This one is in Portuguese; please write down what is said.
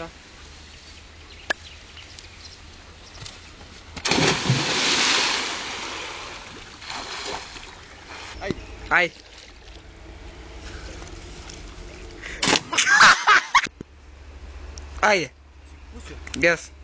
Tá. Ai. Ai. Ai. Yes.